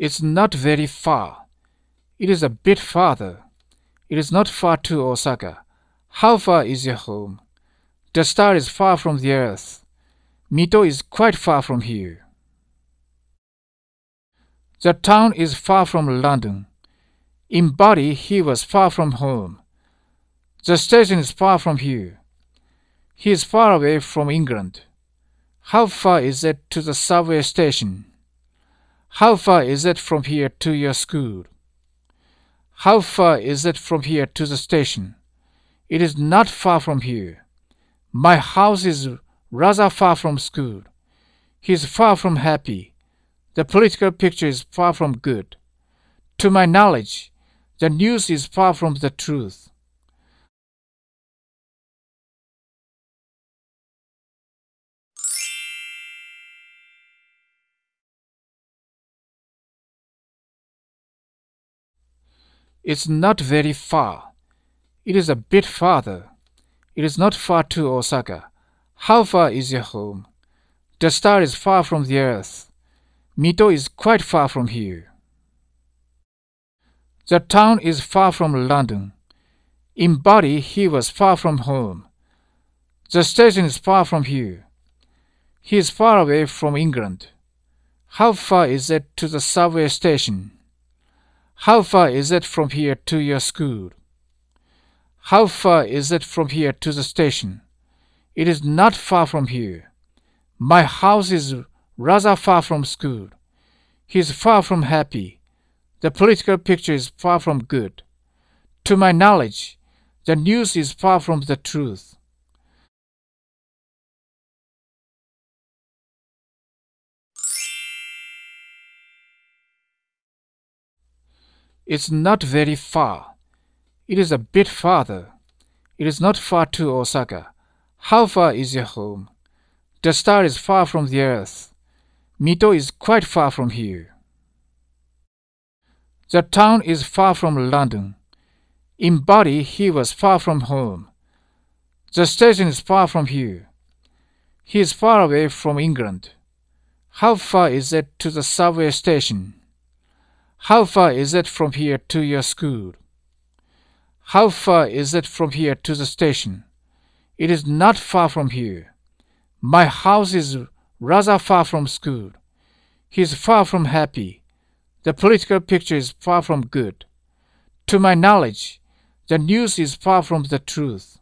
It's not very far. It is a bit farther. It is not far to Osaka. How far is your home? The star is far from the earth. Mito is quite far from here. The town is far from London. In body, he was far from home. The station is far from here. He is far away from England. How far is it to the subway station? How far is it from here to your school? How far is it from here to the station? It is not far from here. My house is rather far from school. He is far from happy. The political picture is far from good. To my knowledge, the news is far from the truth. It's not very far. It is a bit farther. It is not far to Osaka. How far is your home? The star is far from the earth. Mito is quite far from here. The town is far from London. In body, he was far from home. The station is far from here. He is far away from England. How far is it to the subway station? How far is it from here to your school? How far is it from here to the station? It is not far from here. My house is rather far from school. He is far from happy. The political picture is far from good. To my knowledge, the news is far from the truth. It's not very far. It is a bit farther. It is not far to Osaka. How far is your home? The star is far from the earth. Mito is quite far from here. The town is far from London. In body, he was far from home. The station is far from here. He is far away from England. How far is it to the subway station? How far is it from here to your school? How far is it from here to the station? It is not far from here. My house is rather far from school. He is far from happy. The political picture is far from good. To my knowledge, the news is far from the truth.